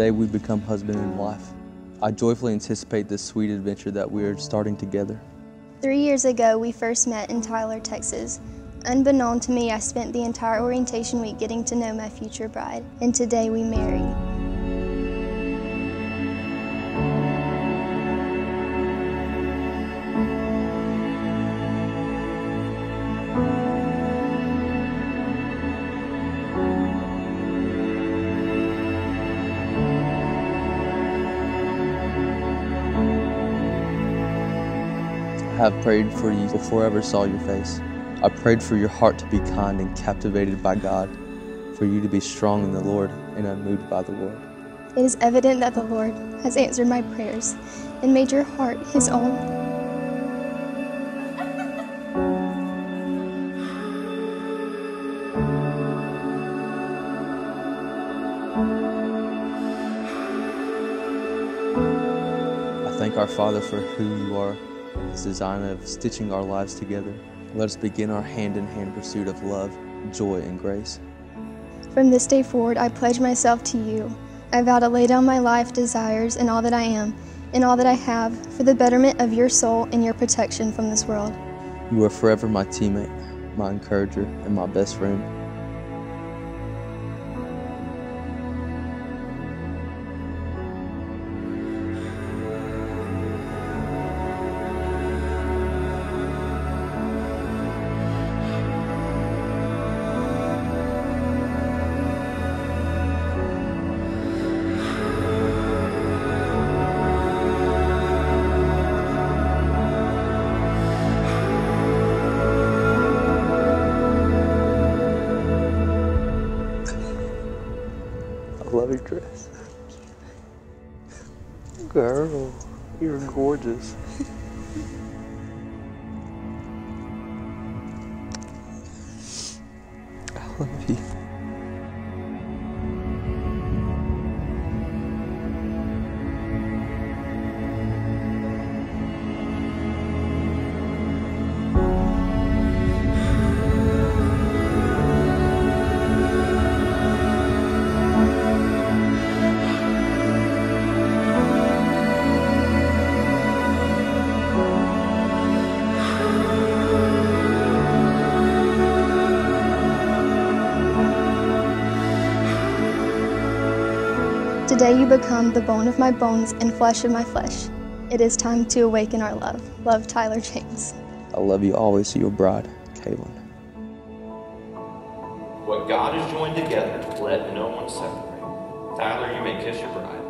today we become husband and wife. I joyfully anticipate this sweet adventure that we are starting together. Three years ago, we first met in Tyler, Texas. Unbeknown to me, I spent the entire orientation week getting to know my future bride, and today we marry. Have prayed for you before I ever saw your face. I prayed for your heart to be kind and captivated by God, for you to be strong in the Lord and unmoved by the world. It is evident that the Lord has answered my prayers and made your heart his own. I thank our Father for who you are, his design of stitching our lives together. Let us begin our hand in hand pursuit of love, joy, and grace. From this day forward, I pledge myself to you. I vow to lay down my life, desires, and all that I am, and all that I have, for the betterment of your soul and your protection from this world. You are forever my teammate, my encourager, and my best friend. Love your dress. Girl, you're gorgeous. Today you become the bone of my bones and flesh of my flesh. It is time to awaken our love. Love, Tyler James. I love you always, your bride, Kaylyn. What God has joined together, let no one separate. Tyler, you may kiss your bride.